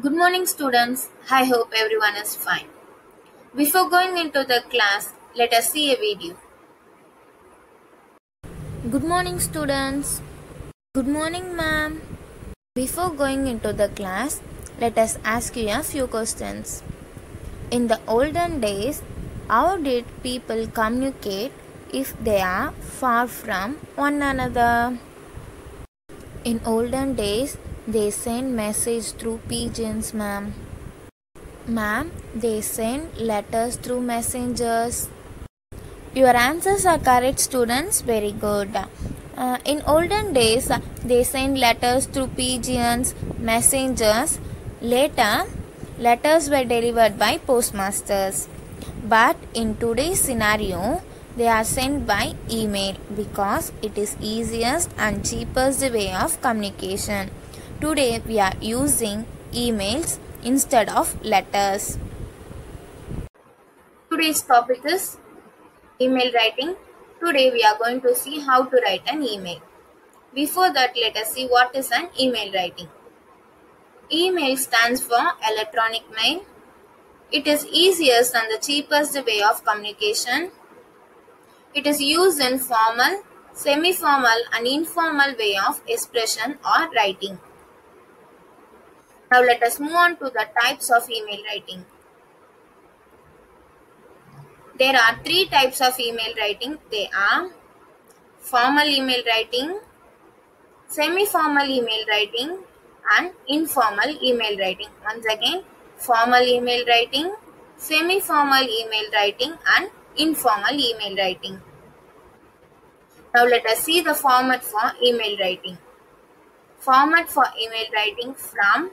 Good morning, students. I hope everyone is fine. Before going into the class, let us see a video. Good morning, students. Good morning, ma'am. Before going into the class, let us ask you a few questions. In the olden days, how did people communicate if they are far from one another? In olden days, they send message through pigeons, ma'am. Ma'am, they send letters through messengers. Your answers are correct, students. Very good. Uh, in olden days, they sent letters through pigeons, messengers. Later, letters were delivered by postmasters. But in today's scenario, they are sent by email because it is easiest and cheapest way of communication. Today, we are using emails instead of letters. Today's topic is email writing. Today we are going to see how to write an email. Before that, let us see what is an email writing. Email stands for electronic mail. It is easiest and the cheapest way of communication. It is used in formal, semi-formal and informal way of expression or writing. Now let us move on to the types of email writing. There are three types of email writing. They are formal email writing, semi-formal email writing and informal email writing. Once again, formal email writing, semi-formal email writing and informal email writing. Now let us see the format for email writing. Format for email writing from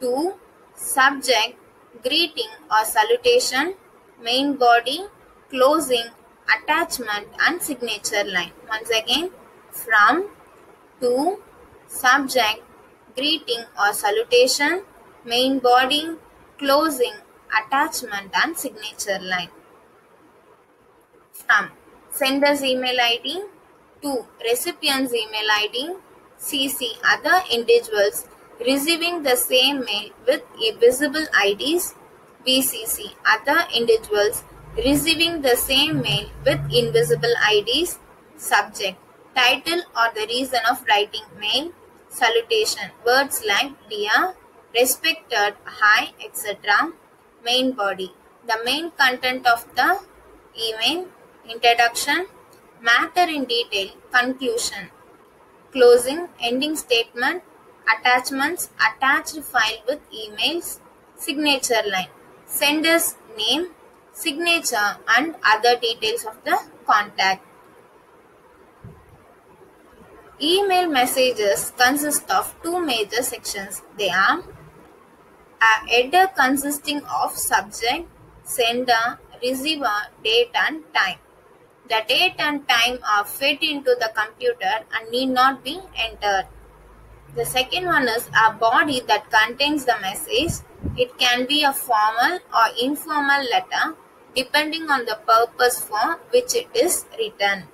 to subject, greeting or salutation, main body, closing, attachment and signature line. Once again, from to subject, greeting or salutation, main body, closing, attachment and signature line. From sender's email ID to recipient's email ID, CC other individuals receiving the same mail with visible IDs, BCC other individuals receiving the same mail with invisible IDs, subject, title or the reason of writing mail, salutation, words like dear, respected, hi, etc. Main body, the main content of the email, introduction, matter in detail, conclusion, closing, ending statement, attachments, attached file with emails, signature line, sender's name, signature and other details of the contact. Email messages consist of two major sections. They are a header consisting of subject, sender, receiver, date and time. The date and time are fed into the computer and need not be entered. The second one is a body that contains the message. It can be a formal or informal letter depending on the purpose for which it is written.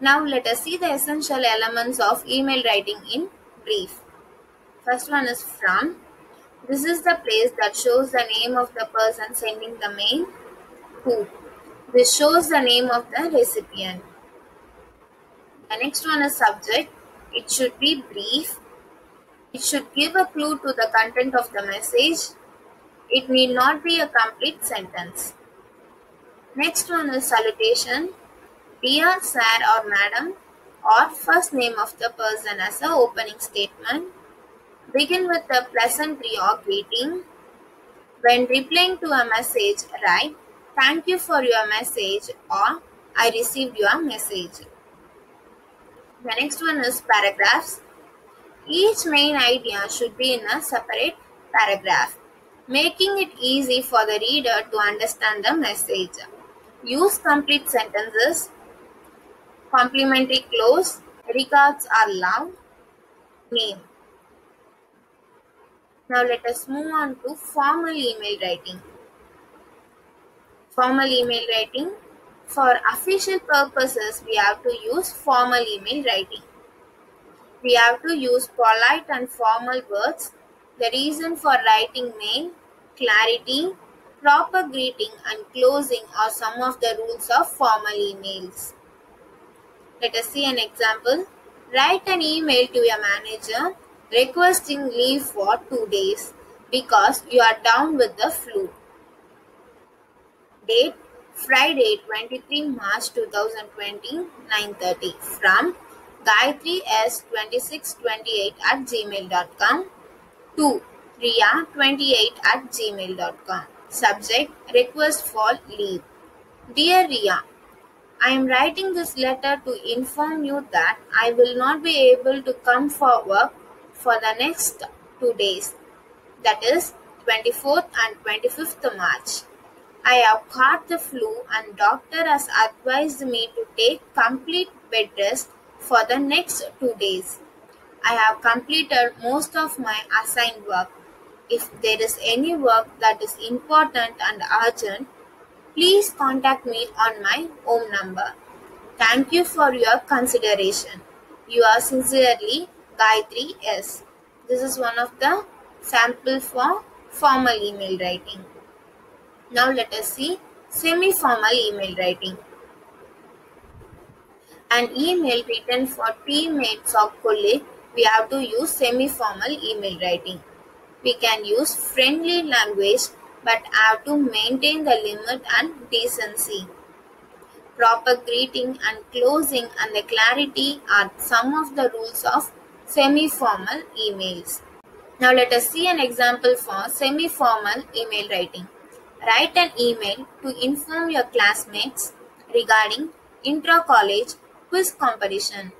Now let us see the essential elements of email writing in brief. First one is from. This is the place that shows the name of the person sending the mail. Who. This shows the name of the recipient. The next one is subject. It should be brief. It should give a clue to the content of the message. It need not be a complete sentence. Next one is salutation. Dear sir or madam or first name of the person as a opening statement. Begin with a pleasantry or greeting. When replying to a message, write Thank you for your message or I received your message. The next one is paragraphs. Each main idea should be in a separate paragraph, making it easy for the reader to understand the message. Use complete sentences. Complimentary close. Regards are love. Name. Now let us move on to formal email writing. Formal email writing. For official purposes, we have to use formal email writing. We have to use polite and formal words The reason for writing mail, clarity, proper greeting and closing are some of the rules of formal emails. Let us see an example. Write an email to your manager requesting leave for two days because you are down with the flu. Date Friday 23 March 2020 9.30 from Gayatri S2628 at gmail.com to Ria28 at gmail.com. Subject Request for leave. Dear Ria, I am writing this letter to inform you that I will not be able to come for work for the next two days, that is 24th and 25th March. I have caught the flu and doctor has advised me to take complete bed rest for the next two days. I have completed most of my assigned work. If there is any work that is important and urgent, please contact me on my home number. Thank you for your consideration. You are sincerely Gayatri S. This is one of the sample for formal email writing. Now let us see semi-formal email writing. An email written for teammates or colleagues, we have to use semi-formal email writing. We can use friendly language but have to maintain the limit and decency. Proper greeting and closing and the clarity are some of the rules of semi-formal emails. Now let us see an example for semi-formal email writing. Write an email to inform your classmates regarding intra-college quiz competition.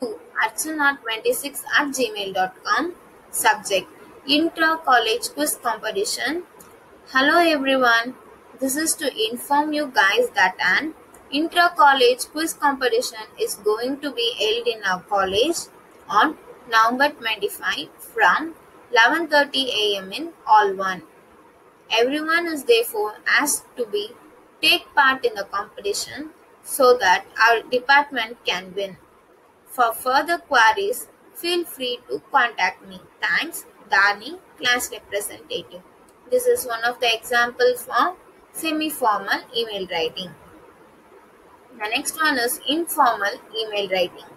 To archana26 at gmail.com. Subject Intra-college quiz competition. Hello everyone. This is to inform you guys that an intra-college quiz competition is going to be held in our college on November 25 from 11:30 a.m. in all 1. Everyone is therefore asked to be take part in the competition so that our department can win. For further queries, feel free to contact me. Thanks, Dani, class representative. This is one of the examples for semi-formal email writing. The next one is informal email writing.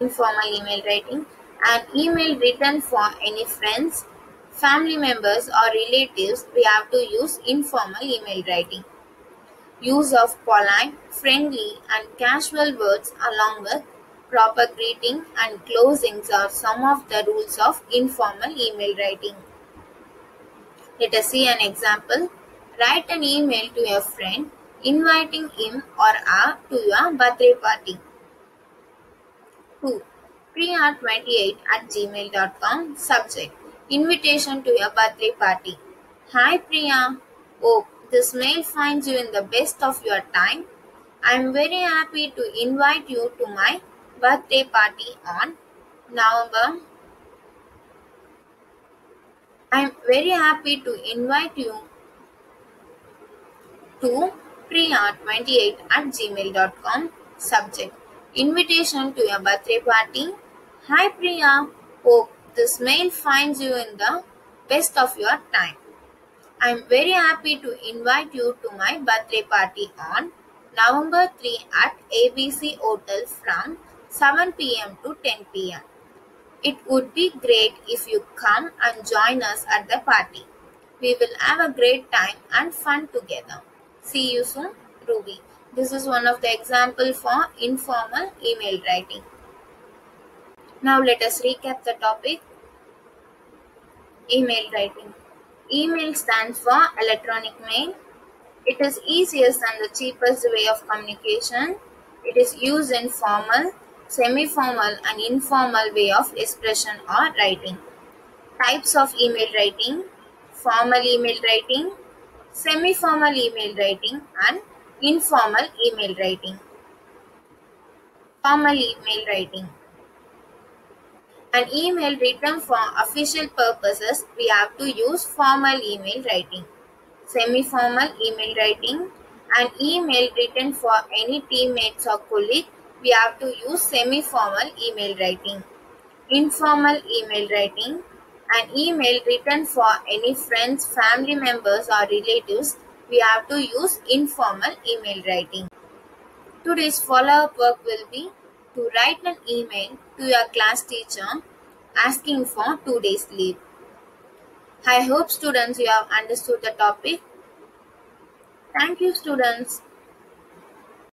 Informal email writing. An email written for any friends, family members or relatives, we have to use informal email writing. Use of polite, friendly and casual words along with proper greeting and closings are some of the rules of informal email writing. Let us see an example. Write an email to your friend inviting him or her to your birthday party. 2. Priya28 at gmail.com. Subject Invitation to your birthday party. Hi Priya. Hope this mail finds you in the best of your time. I am very happy to invite you to my birthday party on November. I am very happy to invite you to priya28 at gmail.com. Subject Invitation to your birthday party. Hi Priya. Hope this mail finds you in the best of your time. I am very happy to invite you to my birthday party on November 3 at ABC Hotel from 7 pm to 10 pm. It would be great if you come and join us at the party. We will have a great time and fun together. See you soon, Ruby. This is one of the example for informal email writing. Now let us recap the topic. Email writing. Email stands for electronic mail. It is easiest and the cheapest way of communication. It is used in formal, semi-formal and informal way of expression or writing. Types of email writing. Formal email writing, semi-formal email writing and informal email writing. Formal email writing. An email written for official purposes, we have to use formal email writing. Semi-formal email writing. An email written for any teammates or colleague, we have to use semi-formal email writing. Informal email writing, an email written for any friends, family members or relatives, we have to use informal email writing. Today's follow-up work will be to write an email to your class teacher asking for two days leave. I hope students you have understood the topic. Thank you students.